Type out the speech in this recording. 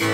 Ooh.